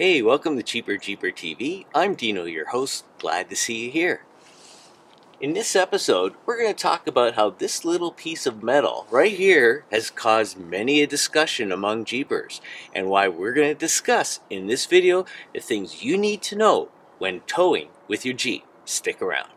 Hey, welcome to Cheaper Jeeper TV. I'm Dino, your host. Glad to see you here. In this episode, we're going to talk about how this little piece of metal right here has caused many a discussion among Jeepers, and why we're going to discuss in this video the things you need to know when towing with your Jeep. Stick around.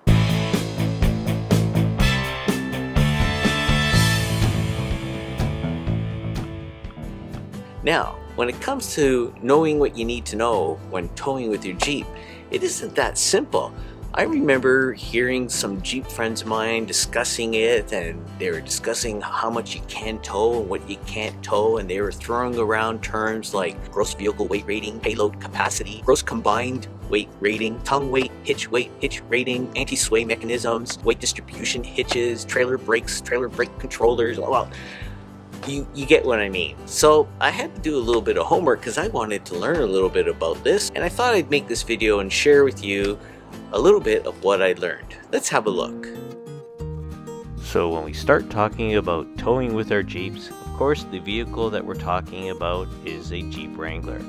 Now, when it comes to knowing what you need to know when towing with your Jeep, it isn't that simple. I remember hearing some Jeep friends of mine discussing it, and they were discussing how much you can tow and what you can't tow, and they were throwing around terms like gross vehicle weight rating, payload capacity, gross combined weight rating, tongue weight, hitch weight, hitch rating, anti-sway mechanisms, weight distribution, hitches, trailer brakes, trailer brake controllers. Well, you, you get what I mean. So I had to do a little bit of homework because I wanted to learn a little bit about this and I thought I'd make this video and share with you a little bit of what I learned. Let's have a look. So when we start talking about towing with our Jeeps, of course the vehicle that we're talking about is a Jeep Wrangler.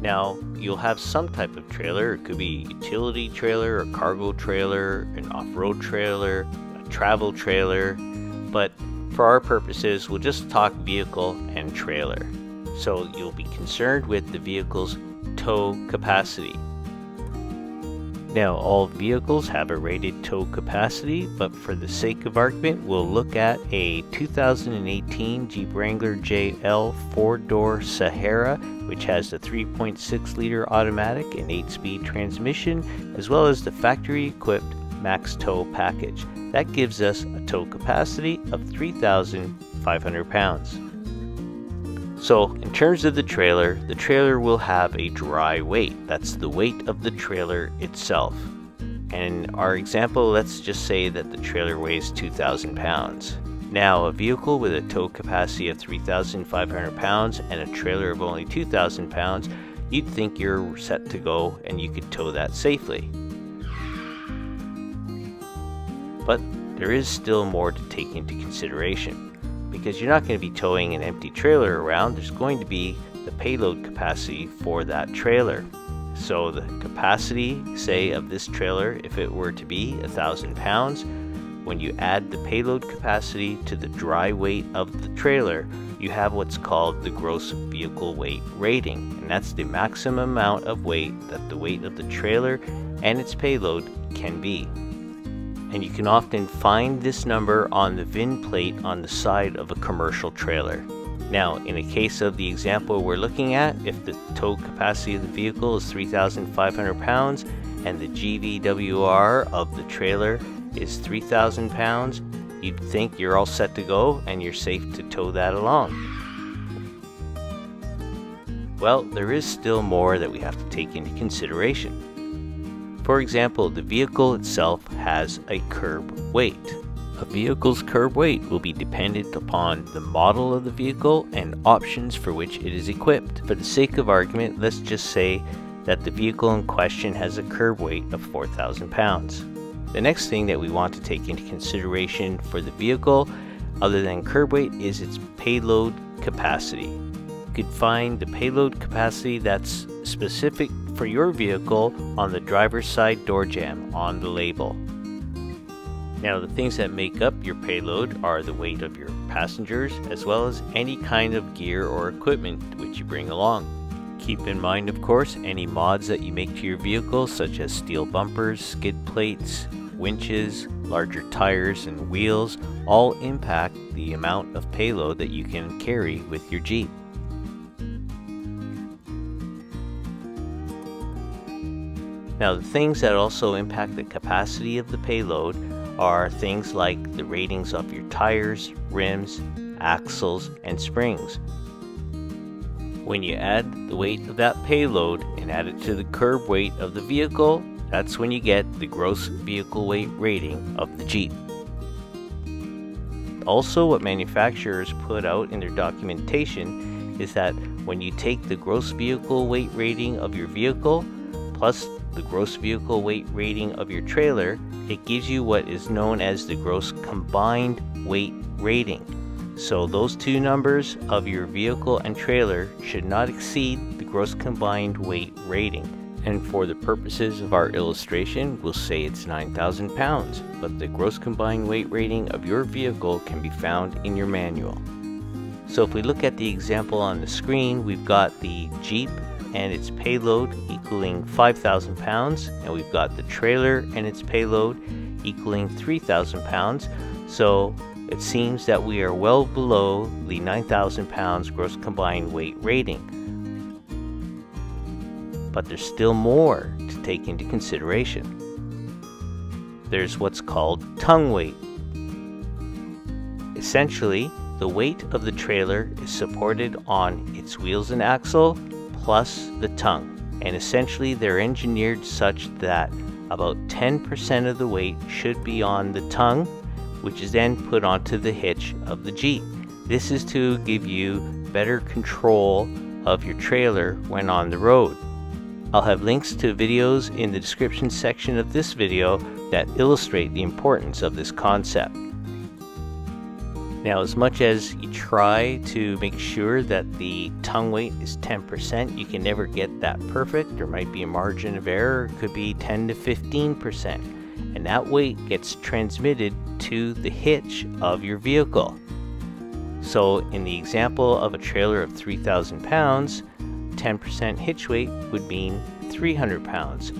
Now, you'll have some type of trailer. It could be a utility trailer, a cargo trailer, an off-road trailer, a travel trailer, but for our purposes, we'll just talk vehicle and trailer. So you'll be concerned with the vehicle's tow capacity. Now, all vehicles have a rated tow capacity, but for the sake of argument, we'll look at a 2018 Jeep Wrangler JL 4-door Sahara, which has the 3.6 liter automatic and 8-speed transmission, as well as the factory-equipped Max Tow package. That gives us a tow capacity of 3,500 pounds. So, in terms of the trailer, the trailer will have a dry weight. That's the weight of the trailer itself. And our example, let's just say that the trailer weighs 2,000 pounds. Now, a vehicle with a tow capacity of 3,500 pounds and a trailer of only 2,000 pounds, you'd think you're set to go and you could tow that safely. But there is still more to take into consideration. Because you're not going to be towing an empty trailer around, there's going to be the payload capacity for that trailer. So the capacity, say, of this trailer, if it were to be a thousand pounds, when you add the payload capacity to the dry weight of the trailer, you have what's called the gross vehicle weight rating, and that's the maximum amount of weight that the weight of the trailer and its payload can be and you can often find this number on the VIN plate on the side of a commercial trailer. Now, in a case of the example we're looking at, if the tow capacity of the vehicle is 3,500 pounds and the GVWR of the trailer is 3,000 pounds, you'd think you're all set to go and you're safe to tow that along. Well, there is still more that we have to take into consideration. For example, the vehicle itself has a curb weight. A vehicle's curb weight will be dependent upon the model of the vehicle and options for which it is equipped. For the sake of argument, let's just say that the vehicle in question has a curb weight of 4,000 pounds. The next thing that we want to take into consideration for the vehicle, other than curb weight, is its payload capacity. You could find the payload capacity that's specific for your vehicle on the driver's side door jamb on the label. Now the things that make up your payload are the weight of your passengers as well as any kind of gear or equipment which you bring along. Keep in mind of course any mods that you make to your vehicle such as steel bumpers, skid plates, winches, larger tires and wheels all impact the amount of payload that you can carry with your Jeep. Now the things that also impact the capacity of the payload are things like the ratings of your tires, rims, axles, and springs. When you add the weight of that payload and add it to the curb weight of the vehicle, that's when you get the gross vehicle weight rating of the Jeep. Also, what manufacturers put out in their documentation is that when you take the gross vehicle weight rating of your vehicle plus the gross vehicle weight rating of your trailer, it gives you what is known as the gross combined weight rating. So those two numbers of your vehicle and trailer should not exceed the gross combined weight rating. And for the purposes of our illustration, we'll say it's 9,000 pounds, but the gross combined weight rating of your vehicle can be found in your manual. So if we look at the example on the screen, we've got the Jeep and its payload equaling 5,000 pounds, and we've got the trailer and its payload equaling 3,000 pounds. So it seems that we are well below the 9,000 pounds gross combined weight rating. But there's still more to take into consideration. There's what's called tongue weight. Essentially, the weight of the trailer is supported on its wheels and axle plus the tongue, and essentially they're engineered such that about 10% of the weight should be on the tongue, which is then put onto the hitch of the Jeep. This is to give you better control of your trailer when on the road. I'll have links to videos in the description section of this video that illustrate the importance of this concept. Now, as much as you try to make sure that the tongue weight is 10%, you can never get that perfect. There might be a margin of error, it could be 10 to 15%. And that weight gets transmitted to the hitch of your vehicle. So, in the example of a trailer of 3,000 pounds, 10% hitch weight would mean 300 pounds.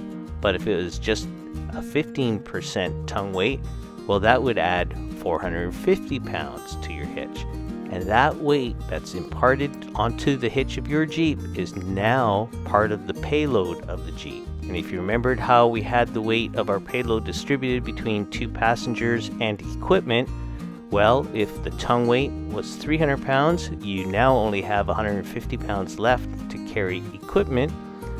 But if it was just a 15% tongue weight, well, that would add 450 pounds to your hitch. And that weight that's imparted onto the hitch of your Jeep is now part of the payload of the Jeep. And if you remembered how we had the weight of our payload distributed between two passengers and equipment, well, if the tongue weight was 300 pounds, you now only have 150 pounds left to carry equipment.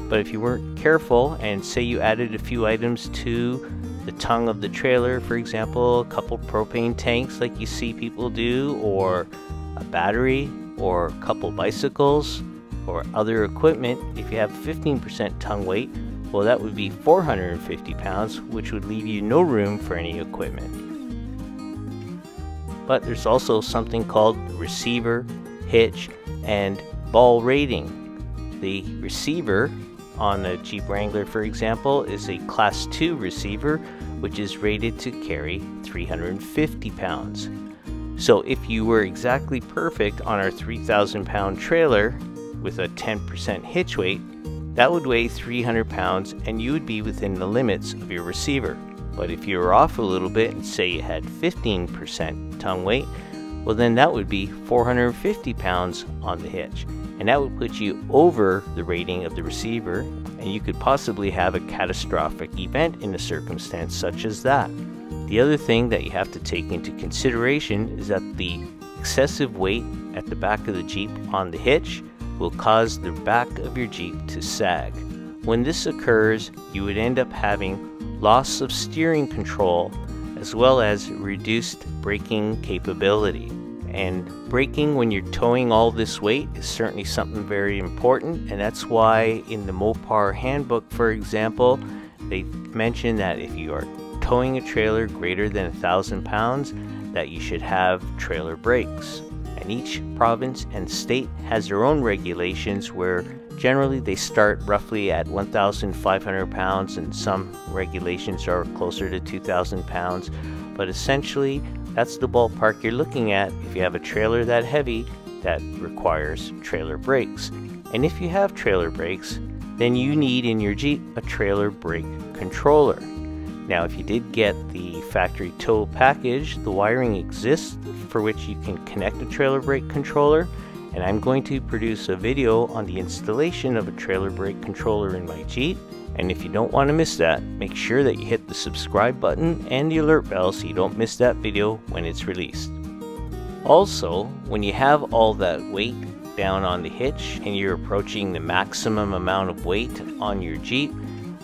But if you weren't careful and say you added a few items to the tongue of the trailer, for example, a couple propane tanks like you see people do, or a battery, or a couple bicycles, or other equipment, if you have 15% tongue weight, well, that would be 450 pounds, which would leave you no room for any equipment. But there's also something called receiver, hitch, and ball rating. The receiver on a Jeep Wrangler, for example, is a Class 2 receiver, which is rated to carry 350 pounds. So if you were exactly perfect on our 3,000 pound trailer with a 10% hitch weight, that would weigh 300 pounds and you would be within the limits of your receiver. But if you were off a little bit and say you had 15% tongue weight, well then that would be 450 pounds on the hitch and that would put you over the rating of the receiver, and you could possibly have a catastrophic event in a circumstance such as that. The other thing that you have to take into consideration is that the excessive weight at the back of the Jeep on the hitch will cause the back of your Jeep to sag. When this occurs, you would end up having loss of steering control as well as reduced braking capability. And braking when you're towing all this weight is certainly something very important, and that's why in the Mopar handbook, for example, they mention that if you are towing a trailer greater than a thousand pounds, that you should have trailer brakes. And each province and state has their own regulations where generally they start roughly at 1,500 pounds, and some regulations are closer to 2,000 pounds. But essentially, that's the ballpark you're looking at if you have a trailer that heavy that requires trailer brakes. And if you have trailer brakes, then you need in your Jeep a trailer brake controller. Now, if you did get the factory tow package, the wiring exists for which you can connect a trailer brake controller. And I'm going to produce a video on the installation of a trailer brake controller in my Jeep and if you don't want to miss that, make sure that you hit the subscribe button and the alert bell so you don't miss that video when it's released. Also, when you have all that weight down on the hitch and you're approaching the maximum amount of weight on your Jeep,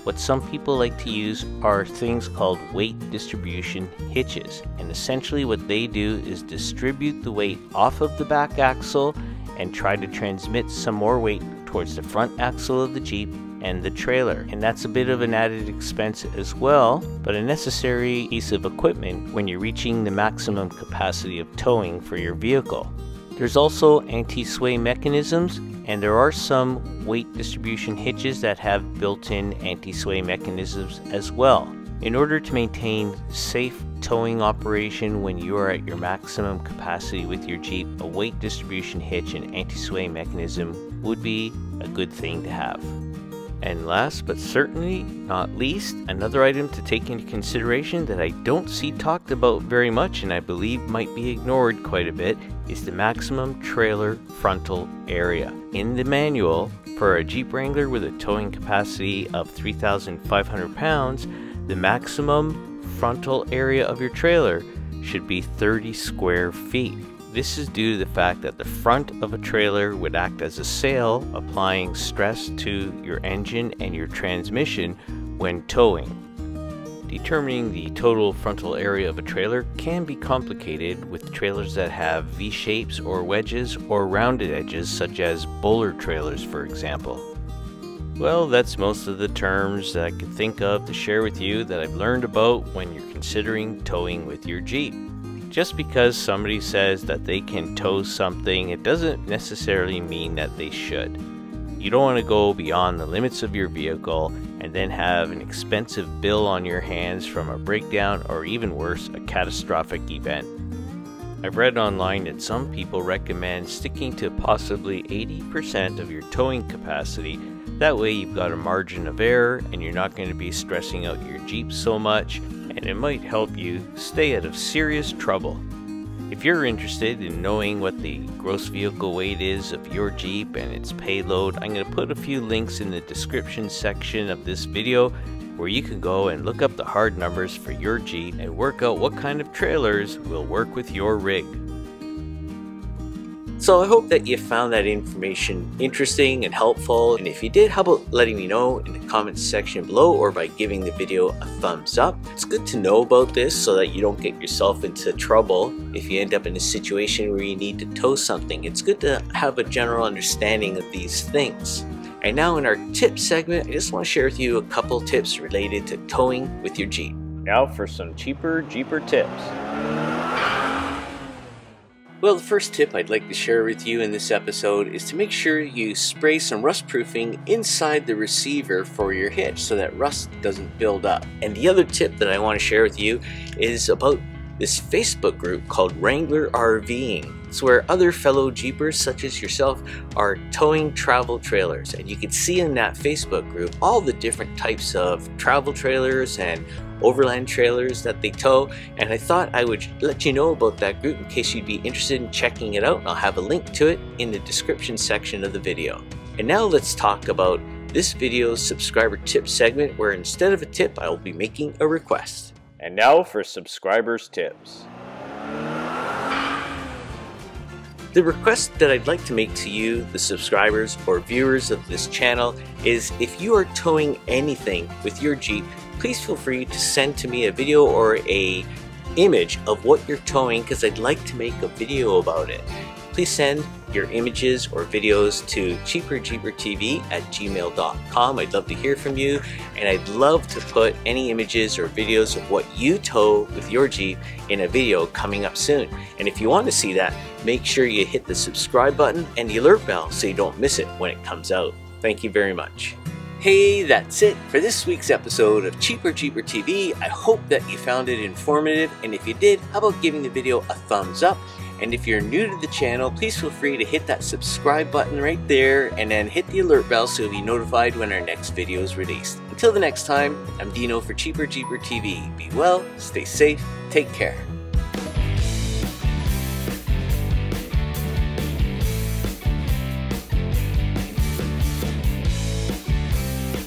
what some people like to use are things called weight distribution hitches. And essentially, what they do is distribute the weight off of the back axle and try to transmit some more weight towards the front axle of the Jeep and the trailer. And that's a bit of an added expense as well, but a necessary piece of equipment when you're reaching the maximum capacity of towing for your vehicle. There's also anti-sway mechanisms And there are some weight distribution hitches that have built-in anti-sway mechanisms as well. In order to maintain safe towing operation when you are at your maximum capacity with your Jeep, a weight distribution hitch and anti-sway mechanism would be a good thing to have. And last but certainly not least, another item to take into consideration that I don't see talked about very much and I believe might be ignored quite a bit is the maximum trailer frontal area. In the manual, for a Jeep Wrangler with a towing capacity of 3,500 pounds, the maximum frontal area of your trailer should be 30 square feet. This is due to the fact that the front of a trailer would act as a sail, applying stress to your engine and your transmission when towing. Determining the total frontal area of a trailer can be complicated with trailers that have V-shapes or wedges or rounded edges such as Boler trailers for example. Well, that's most of the terms that I could think of to share with you that I've learned about when you're considering towing with your Jeep. Just because somebody says that they can tow something, it doesn't necessarily mean that they should. You don't want to go beyond the limits of your vehicle and then have an expensive bill on your hands from a breakdown or even worse, a catastrophic event. I've read online that some people recommend sticking to possibly 80% of your towing capacity that way you've got a margin of error and you're not going to be stressing out your Jeep so much and it might help you stay out of serious trouble. If you're interested in knowing what the gross vehicle weight is of your Jeep and its payload, I'm going to put a few links in the description section of this video where you can go and look up the hard numbers for your Jeep and work out what kind of trailers will work with your rig. So I hope that you found that information interesting and helpful. And if you did, how about letting me know in the comments section below or by giving the video a thumbs up. It's good to know about this so that you don't get yourself into trouble if you end up in a situation where you need to tow something. It's good to have a general understanding of these things. And now in our tip segment, I just want to share with you a couple tips related to towing with your Jeep. Now for some cheaper Jeeper tips. Well, the first tip I'd like to share with you in this episode is to make sure you spray some rust proofing inside the receiver for your hitch so that rust doesn't build up. And the other tip that I want to share with you is about this Facebook group called Wrangler RVing. It's where other fellow Jeepers such as yourself are towing travel trailers and you can see in that Facebook group all the different types of travel trailers and overland trailers that they tow and I thought I would let you know about that group in case you'd be interested in checking it out. I'll have a link to it in the description section of the video. And now let's talk about this video's subscriber tip segment where instead of a tip I will be making a request. And now for subscribers tips. The request that I'd like to make to you, the subscribers or viewers of this channel, is if you are towing anything with your Jeep, please feel free to send to me a video or a image of what you're towing because I'd like to make a video about it. Please send your images or videos to cheaperjeepertv at gmail.com. I'd love to hear from you and I'd love to put any images or videos of what you tow with your Jeep in a video coming up soon. And if you want to see that, make sure you hit the subscribe button and the alert bell so you don't miss it when it comes out. Thank you very much. Hey, that's it for this week's episode of Cheaper Jeeper TV. I hope that you found it informative, and if you did, how about giving the video a thumbs up? And if you're new to the channel, please feel free to hit that subscribe button right there and then hit the alert bell so you'll be notified when our next video is released. Until the next time, I'm Dino for Cheaper Jeeper TV. Be well, stay safe, take care.